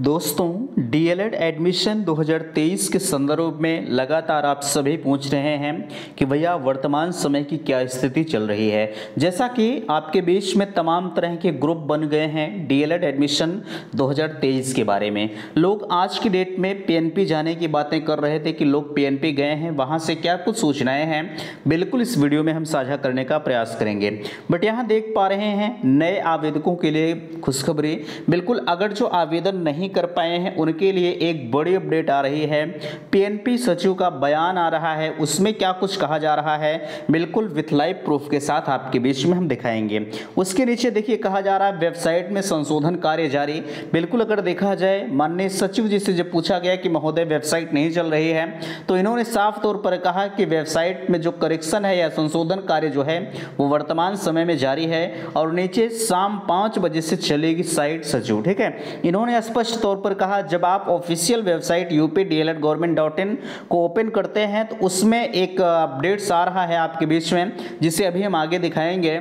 दोस्तों, DElEd admission 2023 के संदर्भ में लगातार आप सभी पूछ रहे हैं कि भैया, वर्तमान समय की क्या स्थिति चल रही है? जैसा कि आपके बीच में तमाम तरह के ग्रुप बन गए हैं डीएलएड एडमिशन 2023 के बारे में। लोग आज की डेट में पीएनपी जाने की बातें कर रहे थे कि लोग पीएनपी गए हैं, वहाँ से क्या कुछ सूचनाएँ हैं, बिल्कुल इस वीडियो में हम साझा करने का प्रयास करेंगे। बट यहाँ देख पा रहे हैं, नए आवेदकों के लिए खुशखबरी। बिल्कुल, अगर जो आवेदन नहीं नहीं कर पाए हैं। उनके लिए एक बड़ी अपडेट आ रही है। पीएनपी सचिव का बयान आ रहा है। उसमें क्या कुछ कहा जा रहा है? बिल्कुल विथ लाइव प्रूफ के साथ आपके बीच में हम दिखाएँगे। उसके नीचे देखिए, कहा जा रहा है वेबसाइट में संशोधन कार्य जारी। बिल्कुल अगर देखा जाए, माननीय सचिव जी से जब पूछा गया कि महोदय वेबसाइट नहीं चल रही है तो इन्होंने साफ़ तौर पर कहा कि वेबसाइट में जो करेक्शन है या संशोधन कार्य जो है, वो वर्तमान समय में जारी है और नीचे शाम पाँच बजे से चलेगी साइट सचिव, ठीक है? इन्होंने स्पष्ट स्पष्ट तौर पर कहा, जब आप official website D L government dot in को ओपन करते हैं तो उसमें एक अपडेट्स आ रहा है आपके बीच में, जिसे अभी हम आगे दिखाएँगे।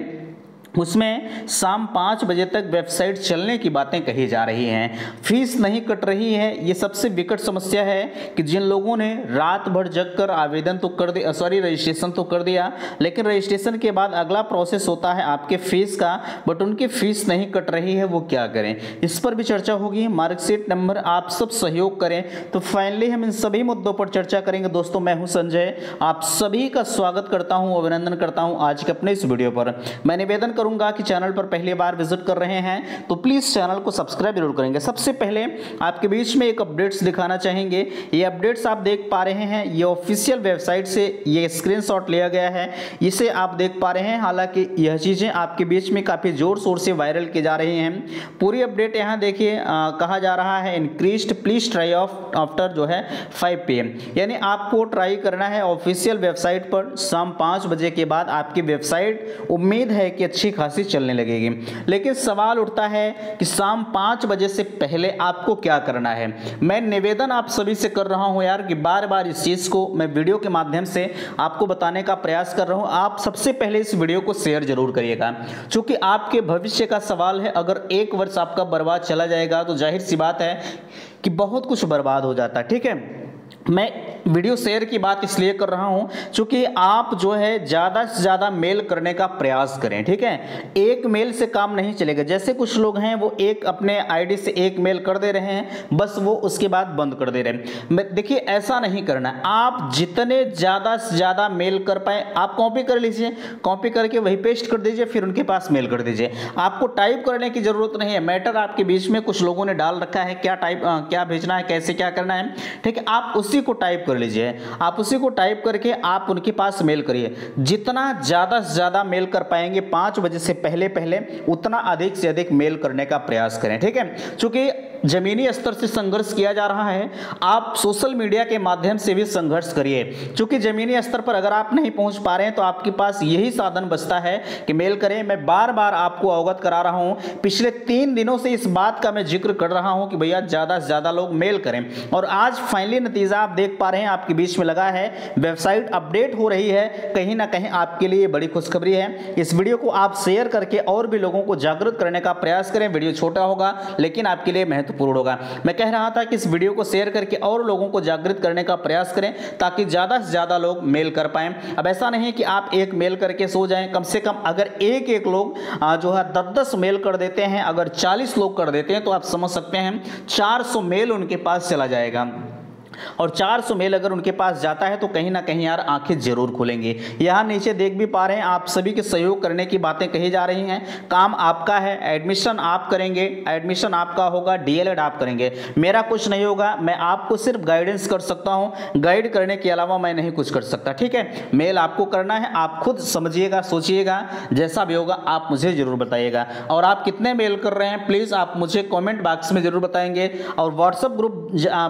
उसमें शाम पाँच बजे तक वेबसाइट चलने की बातें कही जा रही हैं। फ़ीस नहीं कट रही है। ये सबसे विकट समस्या है कि जिन लोगों ने रात भर जग कर आवेदन तो कर दिया सॉरी रजिस्ट्रेशन तो कर दिया, लेकिन रजिस्ट्रेशन के बाद अगला प्रोसेस होता है आपके फ़ीस का बट उनकी फ़ीस नहीं कट रही है, वो क्या करें? इस पर भी चर्चा होगी। मार्कशीट नंबर आप सब सहयोग करें। तो फाइनली हम इन सभी मुद्दों पर चर्चा करेंगे। दोस्तों, मैं हूँ संजय। आप सभी का स्वागत करता हूँ, अभिनंदन करता हूँ आज के अपने इस वीडियो पर। मैं निवेदन कर करूँगा कि चैनल पर पहली बार विज़िट कर रहे हैं तो प्लीज़ चैनल को सब्सक्राइब ज़रूर करेंगे। सबसे पहले आपके बीच में एक अपडेट्स दिखाना चाहेंगे। ये अपडेट्स आप देख पा रहे हैं, ये ऑफिशियल वेबसाइट से ये स्क्रीनशॉट लिया गया है। इसे आप देख पा रहे हैं, हालाँकि यह चीज़ें आपके बीच में काफ़ी ज़ोर शोर से वायरल की जा रही हैं। पूरी अपडेट यहाँ देखिए कहा जा रहा है increase please try of after जो है फाइव पी यानी आपको ट्राई करना है ऑफिशियल वेबसाइट पर, शाम पाँच बजे के बाद आपकी वेबसाइट। उम्मीद है कि अच्छी खासी चलने लगेगी। लेकिन सवाल उठता है कि शाम पाँच बजे से पहले आपको क्या करना है? मैं निवेदन आप सभी से कर रहा हूँ यार कि बार बार इस चीज़ को मैं वीडियो के माध्यम से आपको बताने का प्रयास कर रहा हूँ। आप सबसे पहले इस वीडियो को शेयर ज़रूर करिएगा। क्योंकि आपके भविष्य का सवाल है, अगर एक वर्ष आपका बर्बाद चला जाएगा तो ज़ाहिर सी बात है कि बहुत कुछ बर्बाद हो जाता है ठीक है? मैं वीडियो शेयर की बात इसलिए कर रहा हूँ क्योंकि आप जो है ज़्यादा से ज़्यादा मेल करने का प्रयास करें, ठीक है? एक मेल से काम नहीं चलेगा। जैसे कुछ लोग हैं, वो एक अपने आईडी से एक मेल कर दे रहे हैं, बस वो उसके बाद बंद कर दे रहे हैं। देखिए, ऐसा नहीं करना। है आप जितने ज़्यादा से ज़्यादा मेल कर पाए, आप कॉपी कर लीजिए, कॉपी करके वही पेस्ट कर दीजिए, फिर उनके पास मेल कर दीजिए। आपको टाइप करने की ज़रूरत नहीं है। मैटर आपके बीच में कुछ लोगों ने डाल रखा है, क्या टाइप क्या भेजना है, कैसे क्या करना है, ठीक है? आप उसी को टाइप कर लीजिए। आप उसी को टाइप करके आप उनके पास मेल करिए। जितना ज़्यादा से ज़्यादा मेल कर पाएँगे पाँच बजे से पहले पहले, उतना अधिक से अधिक मेल करने का प्रयास करें, ठीक है? चूँकि जमीनी स्तर से संघर्ष किया जा रहा है, आप सोशल मीडिया के माध्यम से भी संघर्ष करिए। क्योंकि जमीनी स्तर पर अगर आप नहीं पहुँच पा रहे हैं तो आपके पास यही साधन बचता है कि मेल करें। मैं बार बार आपको अवगत करा रहा हूँ, पिछले तीन दिनों से इस बात का मैं ज़िक्र कर रहा हूँ कि भैया ज़्यादा से ज़्यादा लोग मेल करें। और आज फाइनली नतीजा आप देख पा रहे हैं आपके बीच में लगा है, वेबसाइट अपडेट हो रही है, कहीं ना कहीं आपके लिए बड़ी खुशखबरी है। इस वीडियो को आप शेयर करके और भी लोगों को जागरूक करने का प्रयास करें, वीडियो छोटा होगा, लेकिन आपके लिए महत्वपूर्ण होगा। मैं कह रहा था कि इस वीडियो को शेयर करके और लोगों को जागृत करने का प्रयास करें, ताकि ज़्यादा से ज़्यादा लोग मेल कर पाएँ। अब ऐसा नहीं कि आप एक मेल करके सो जाएँ, कम से कम अगर एक एक लोग जो है दस दस मेल कर देते हैं, अगर चालीस लोग कर देते हैं तो आप समझ सकते हैं, चार सौ मेल उनके पास चला जाएगा। और 400 मेल अगर उनके पास जाता है तो कहीं ना कहीं यार आँखें ज़रूर खुलेंगी। यहाँ नीचे देख भी पा रहे हैं, आप सभी के सहयोग करने की बातें कही जा रही हैं। काम आपका है एडमिशन आप करेंगे एडमिशन आपका होगा डीएलएड आप करेंगे। मेरा कुछ नहीं होगा, मैं आपको सिर्फ़ गाइडेंस कर सकता हूँ। गाइड करने के अलावा मैं नहीं कुछ कर सकता, ठीक है? मेल आपको करना है, आप खुद समझिएगा, सोचिएगा, जैसा भी होगा आप मुझे ज़रूर बताइएगा। और आप कितने मेल कर रहे हैं प्लीज़ आप मुझे कॉमेंट बॉक्स में ज़रूर बताएँगे। और व्हाट्सअप ग्रुप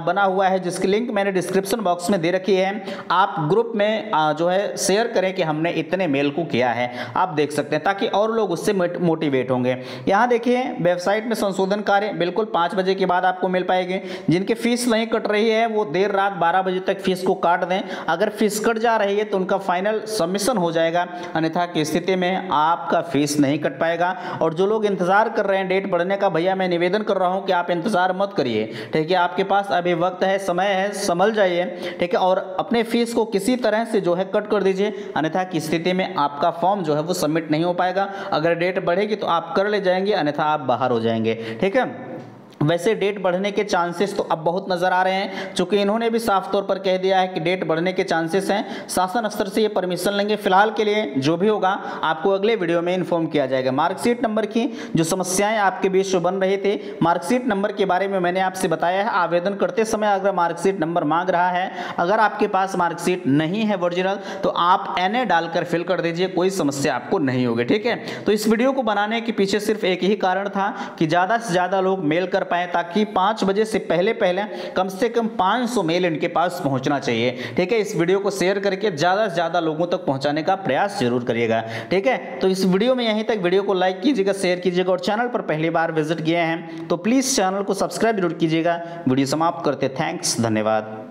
बना हुआ है, जिसके लिंक मैंने डिस्क्रिप्शन बॉक्स में दे रखी है। आप ग्रुप में जो है, शेयर करें कि हमने इतने मेल को किया है। आप देख सकते हैं, ताकि और लोग उससे मोटिवेट होंगे। यहाँ देखिए, वेबसाइट में संशोधन कार्य बिल्कुल पाँच बजे के बाद आपको मिल पाएँगे। जिनके फ़ीस नहीं कट रही है, वो देर रात बारह बजे तक फ़ीस को काट दें। अगर फ़ीस कट जा रही है तो उनका फाइनल सबमिशन हो जाएगा। अन्यथा की स्थिति में आपका फ़ीस नहीं कट पाएगा। और जो लोग इंतज़ार कर रहे हैं डेट बढ़ने का, भैया, मैं निवेदन कर रहा हूँ कि आप इंतज़ार मत करिए। ठीक है, आपके पास अभी वक्त है, समय है संभल जाइए, ठीक है? और अपने फ़ीस को किसी तरह से जो है कट कर दीजिए, अन्यथा की स्थिति में आपका फॉर्म जो है वो सबमिट नहीं हो पाएगा। अगर डेट बढ़ेगी तो आप कर ले जाएँगे, अन्यथा आप बाहर हो जाएँगे, ठीक है? वैसे डेट बढ़ने के चांसेस तो अब बहुत नज़र आ रहे हैं, चूँकि इन्होंने भी साफ़ तौर पर कह दिया है कि डेट बढ़ने के चांसेस हैं। शासन स्तर से ये परमिशन लेंगे। फ़िलहाल के लिए जो भी होगा, आपको अगले वीडियो में इन्फॉर्म किया जाएगा। मार्कशीट नंबर की जो समस्याएँ आपके बीच में बन रही थी, मार्कशीट नंबर के बारे में मैंने आपसे बताया है। आवेदन करते समय अगर मार्कशीट नंबर मांग रहा है, अगर आपके पास मार्कशीट नहीं है ओरिजिनल तो आप एनए डालकर फिल कर दीजिए, कोई समस्या आपको नहीं होगी, ठीक है? तो इस वीडियो को बनाने के पीछे सिर्फ़ एक ही कारण था कि ज़्यादा से ज़्यादा लोग मेल कर पाए ताकि पाँच बजे से पहले पहले कम से कम 500 मेल इनके पास पहुँचना चाहिए। ठीक है, इस वीडियो को शेयर करके ज़्यादा से ज़्यादा लोगों तक पहुँचाने का प्रयास ज़रूर करिएगा। ठीक है तो इस वीडियो में यहीं तक वीडियो को लाइक कीजिएगा, शेयर कीजिएगा और चैनल पर पहली बार विज़िट किए हैं तो प्लीज़ चैनल को सब्सक्राइब ज़रूर कीजिएगा। वीडियो समाप्त करते थैंक्स, धन्यवाद।